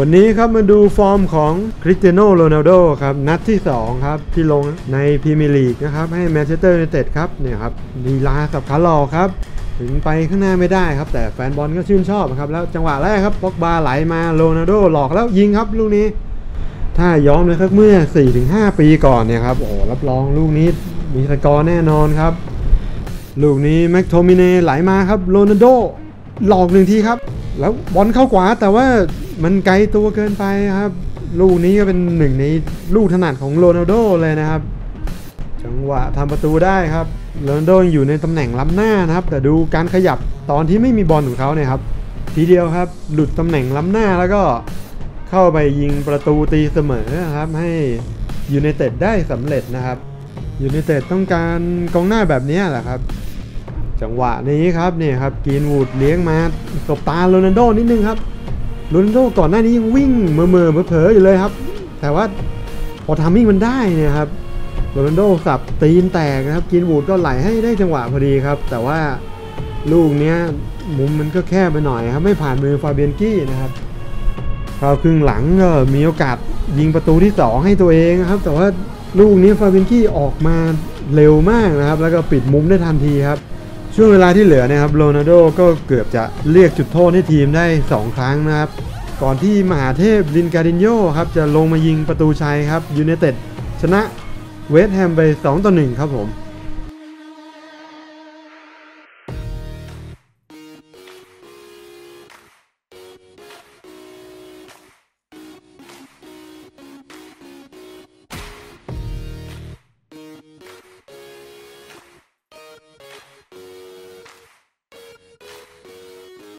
วันนี้ครับมาดูฟอร์มของคริสเตียโนโรนัลโดครับนัดที่ 2 ครับ ที่ลงในพรีเมียร์ลีกนะครับ ให้แมนเชสเตอร์ยูไนเต็ดครับเนี่ยครับลีลาสับขาหลอกครับ ถึงไปข้างหน้าไม่ได้ครับ แต่แฟนบอลก็ชื่นชอบครับ แล้วจังหวะแรกครับป็อกบาไหลมาโรนัลโดหลอกแล้วยิงครับลูกนี้ ถ้าย้อนไปครับเมื่อ 4-5 ปีก่อนเนี่ยครับโอ้รับรองลูกนี้มีสกอร์แน่นอนครับ ลูกนี้แม็กโทมิเน่ไหลมาครับโรนัลโดหลอกหนึ่งทีครับ แล้วบอลเข้าขวาแต่ว่า มันไกลตัวเกินไปครับ ลูกนี้ก็เป็นหนึ่งในลูกถนัดของโรนัลโดเลยนะครับ จังหวะทำประตูได้ครับโรนัลโดอยู่ในตำแหน่งล้ำหน้านะครับ แต่ดูการขยับตอนที่ไม่มีบอลของเขาเนี่ยครับ ทีเดียวครับ หลุดตำแหน่งล้ำหน้าแล้วก็เข้าไปยิงประตูตีเสมอครับ ให้ยูไนเต็ดได้สำเร็จนะครับยูไนเต็ดต้องการกองหน้าแบบนี้แหละครับ จังหวะนี้ครับเนี่ยครับกีนวูดเลี้ยงมาตบตาโรนัลโดนิดนึงครับ โรนัลโดก่อนหน้านี้ยังวิ่งเมื่อเมื่อเผลออยู่เลยครับ แต่ว่าพอทำมิ่งมันได้เนี่ยครับโรนัลโดสับตีนแตกนะครับกรีนวูดก็ไหลให้ได้จังหวะพอดีครับ แต่ว่าลูกเนี้ยมุมมันก็แคบไปหน่อยครับ ไม่ผ่านมือฟาเบียนกี้นะครับคราวครึ่งหลังก็มีโอกาสยิงประตูที่ 2 ให้ตัวเองนะครับ แต่ว่าลูกนี้ฟาเบียนกี้ออกมาเร็วมากนะครับ แล้วก็ปิดมุมได้ทันทีครับ ช่วงเวลาที่เหลือนะครับโรนัลโดก็เกือบจะเรียกจุดโทษให้ทีมได้ 2 ครั้งนะครับ ก่อนที่มหาเทพลินการ์ดินโญ่ครับจะลงมายิงประตูชัยครับยูไนเต็ดชนะเวสต์แฮมไป2ต่อ1ครับผม